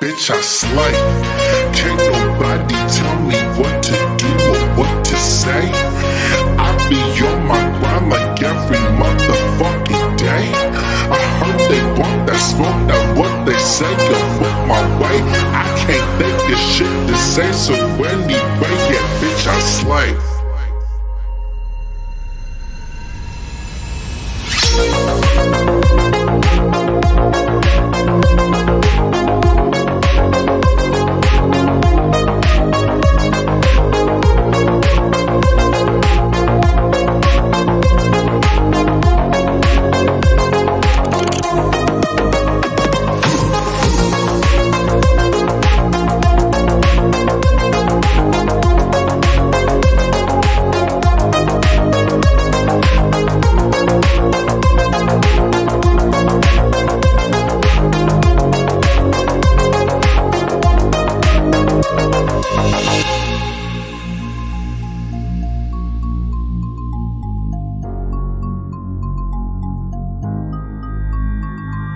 bitch, I slay. Can't nobody tell me what to do or what to say. I be on my grind like every motherfucking day. I heard they want that smoke, that what they say, go with my way. I can't think of shit to say, so anyway, yeah, bitch, I slay.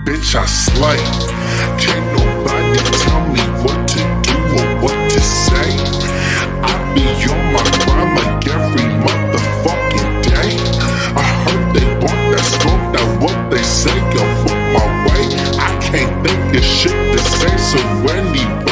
bitch, I slay. Can't nobody tell me what to do or what to say. I be on my grind like every motherfucking day. I heard they want that smoke, that what they say, go fuck my way. I can't think of shit to say, so anyway.